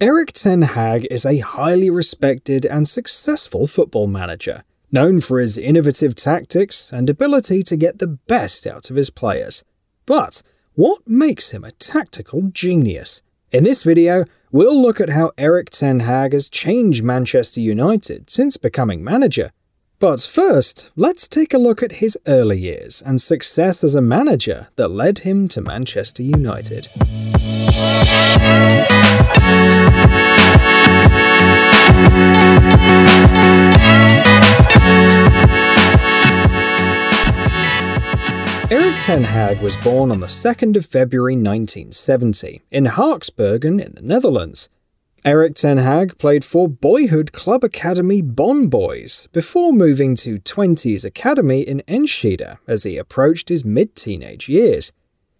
Erik Ten Hag is a highly respected and successful football manager, known for his innovative tactics and ability to get the best out of his players. But what makes him a tactical genius? In this video, we'll look at how Erik Ten Hag has changed Manchester United since becoming manager. But first, let's take a look at his early years and success as a manager that led him to Manchester United. Erik Ten Hag was born on the 2nd of February 1970 in Haaksbergen in the Netherlands. Erik Ten Hag played for boyhood club academy Bon Boys before moving to Twente's academy in Enschede as he approached his mid-teenage years.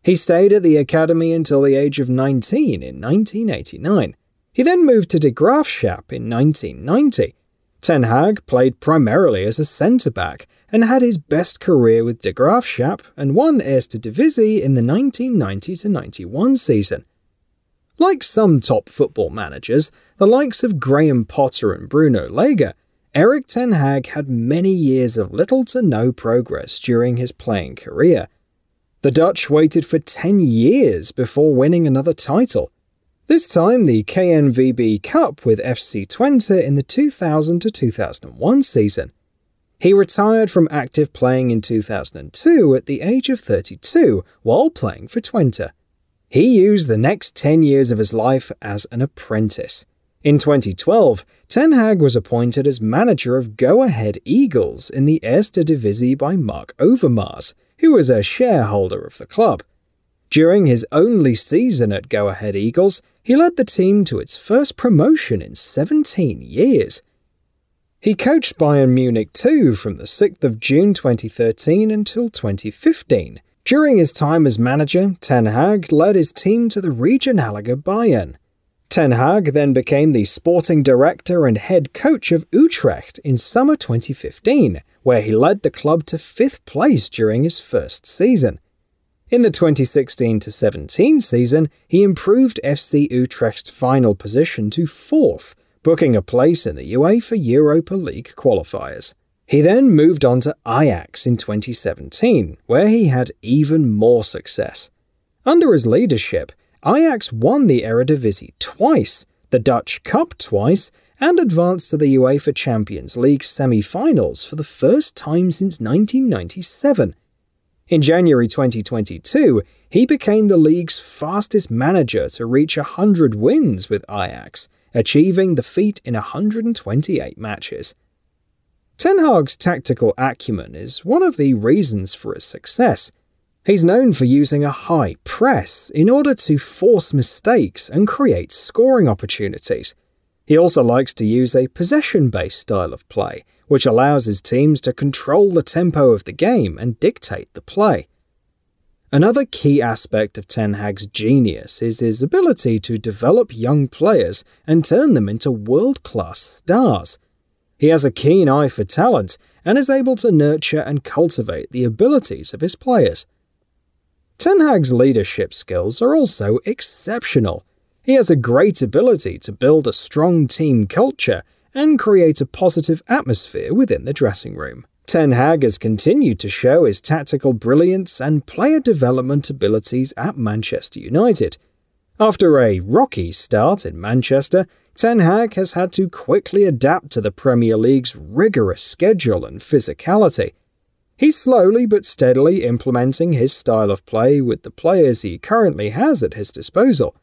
He stayed at the academy until the age of 19 in 1989. He then moved to De Graafschap in 1990. Ten Hag played primarily as a centre-back and had his best career with De Graafschap and won Eerste Divisie in the 1990-91 season. Like some top football managers, the likes of Graham Potter and Bruno Lage, Erik Ten Hag had many years of little to no progress during his playing career. The Dutch waited for 10 years before winning another title. This time the KNVB Cup with FC Twente in the 2000 2001 season. He retired from active playing in 2002 at the age of 32 while playing for Twente. He used the next 10 years of his life as an apprentice. In 2012, Ten Hag was appointed as manager of Go Ahead Eagles in the Eerste Divisie by Marc Overmars, who was a shareholder of the club. During his only season at Go Ahead Eagles, he led the team to its first promotion in 17 years. He coached Bayern Munich too from the 6th of June 2013 until 2015. During his time as manager, Ten Hag led his team to the Regionalliga Bayern. Ten Hag then became the sporting director and head coach of Utrecht in summer 2015, where he led the club to fifth place during his first season. In the 2016 17 season, he improved FC Utrecht's final position to fourth, booking a place in the UEFA Europa League qualifiers. He then moved on to Ajax in 2017, where he had even more success. Under his leadership, Ajax won the Eredivisie twice, the Dutch Cup twice, and advanced to the UEFA Champions League semi-finals for the first time since 1997. In January 2022, he became the league's fastest manager to reach 100 wins with Ajax, achieving the feat in 128 matches. Ten Hag's tactical acumen is one of the reasons for his success. He's known for using a high press in order to force mistakes and create scoring opportunities. He also likes to use a possession-based style of play, which allows his teams to control the tempo of the game and dictate the play. Another key aspect of Ten Hag's genius is his ability to develop young players and turn them into world class stars. He has a keen eye for talent and is able to nurture and cultivate the abilities of his players. Ten Hag's leadership skills are also exceptional. He has a great ability to build a strong team culture and create a positive atmosphere within the dressing room. Ten Hag has continued to show his tactical brilliance and player development abilities at Manchester United. After a rocky start in Manchester, Ten Hag has had to quickly adapt to the Premier League's rigorous schedule and physicality. He's slowly but steadily implementing his style of play with the players he currently has at his disposal.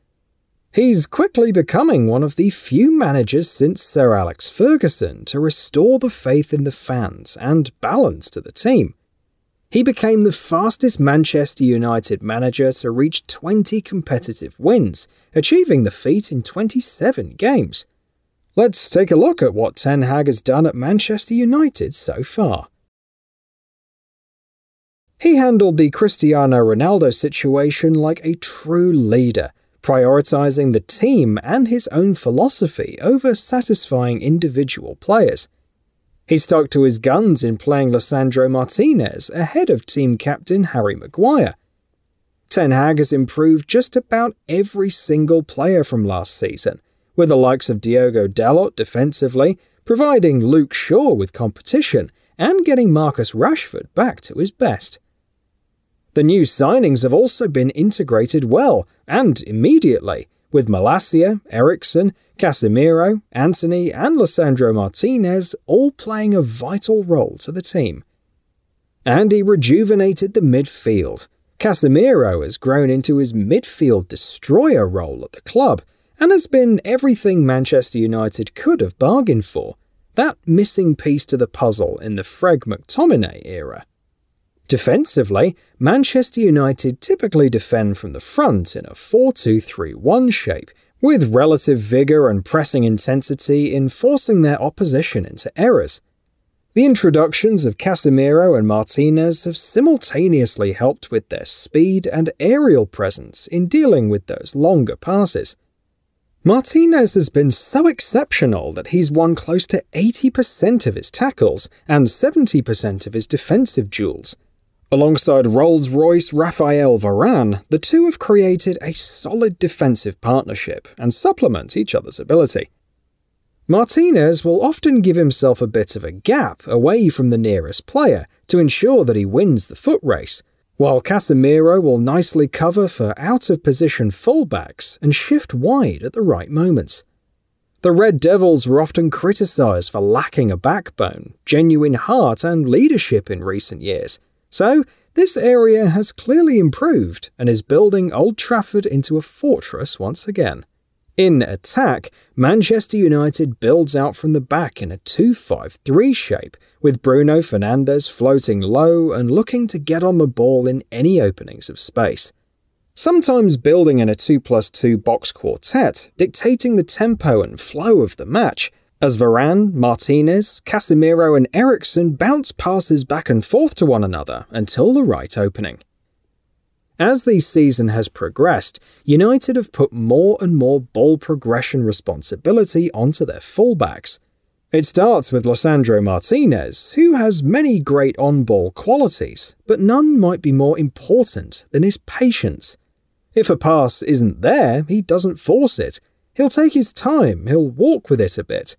He's quickly becoming one of the few managers since Sir Alex Ferguson to restore the faith in the fans and balance to the team. He became the fastest Manchester United manager to reach 20 competitive wins, achieving the feat in 27 games. Let's take a look at what Ten Hag has done at Manchester United so far. He handled the Cristiano Ronaldo situation like a true leader, prioritizing the team and his own philosophy over satisfying individual players. He stuck to his guns in playing Lisandro Martinez ahead of team captain Harry Maguire. Ten Hag has improved just about every single player from last season, with the likes of Diogo Dalot defensively, providing Luke Shaw with competition, and getting Marcus Rashford back to his best. The new signings have also been integrated well and immediately, with Malacia, Eriksen, Casemiro, Antony, and Lisandro Martinez all playing a vital role to the team. And he rejuvenated the midfield. Casemiro has grown into his midfield destroyer role at the club and has been everything Manchester United could have bargained for, that missing piece to the puzzle in the Fred McTominay era. Defensively, Manchester United typically defend from the front in a 4 2 3 1 shape, with relative vigour and pressing intensity in forcing their opposition into errors. The introductions of Casemiro and Martinez have simultaneously helped with their speed and aerial presence in dealing with those longer passes. Martinez has been so exceptional that he's won close to 80% of his tackles and 70% of his defensive duels, Alongside Rolls Royce Raphael Varane, the two have created a solid defensive partnership and supplement each other's ability. Martinez will often give himself a bit of a gap away from the nearest player to ensure that he wins the foot race, while Casemiro will nicely cover for out of position fullbacks and shift wide at the right moments. The Red Devils were often criticised for lacking a backbone, genuine heart, and leadership in recent years, so, this area has clearly improved and is building Old Trafford into a fortress once again. In attack, Manchester United builds out from the back in a 2 5 3 shape, with Bruno Fernandes floating low and looking to get on the ball in any openings of space. Sometimes building in a 2 plus 2 box quartet, dictating the tempo and flow of the match, as Varane, Martinez, Casemiro, and Eriksen bounce passes back and forth to one another until the right opening. As the season has progressed, United have put more and more ball progression responsibility onto their fullbacks. It starts with Lisandro Martinez, who has many great on ball qualities, but none might be more important than his patience. If a pass isn't there, he doesn't force it. He'll take his time, he'll walk with it a bit,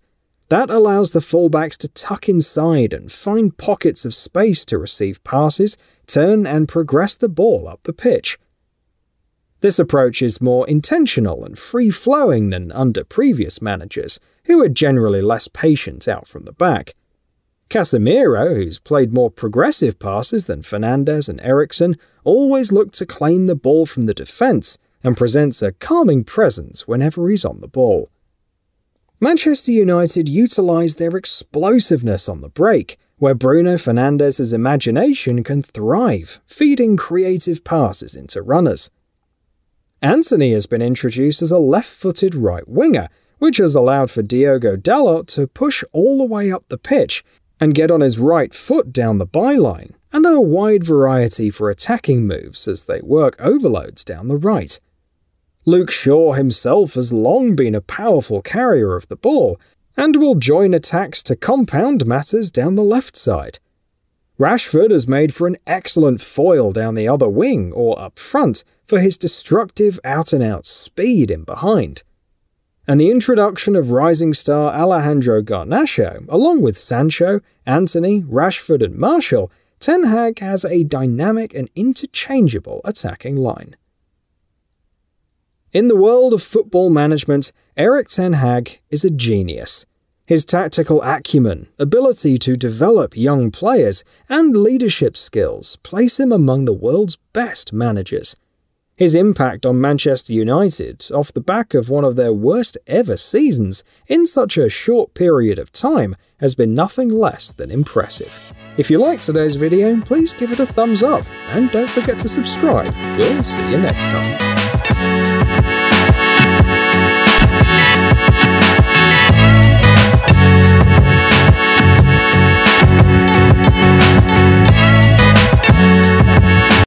that allows the fullbacks to tuck inside and find pockets of space to receive passes, turn, and progress the ball up the pitch. This approach is more intentional and free flowing than under previous managers, who are generally less patient out from the back. Casemiro, who's played more progressive passes than Fernandes and Eriksen, always looks to claim the ball from the defence and presents a calming presence whenever he's on the ball. Manchester United utilised their explosiveness on the break, where Bruno Fernandes' imagination can thrive, feeding creative passes into runners. Antony has been introduced as a left footed right winger, which has allowed for Diogo Dalot to push all the way up the pitch and get on his right foot down the byline, and a wide variety for attacking moves as they work overloads down the right. Luke Shaw himself has long been a powerful carrier of the ball, and will join attacks to compound matters down the left side. Rashford has made for an excellent foil down the other wing or up front for his destructive out and out speed in behind. And the introduction of rising star Alejandro Garnacho, along with Sancho, Antony, Rashford, and Martial, Ten Hag has a dynamic and interchangeable attacking line. In the world of football management, Erik Ten Hag is a genius. His tactical acumen, ability to develop young players, and leadership skills place him among the world's best managers. His impact on Manchester United, off the back of one of their worst ever seasons in such a short period of time, has been nothing less than impressive. If you liked today's video, please give it a thumbs up, and don't forget to subscribe. We'll see you next time.